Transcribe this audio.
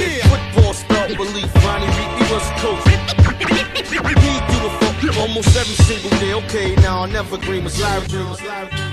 Yeah. Football spelled belief. Ronnie Reed, he was a coach. He do the fuck almost every single day. Okay, now I'll never dream as Larry.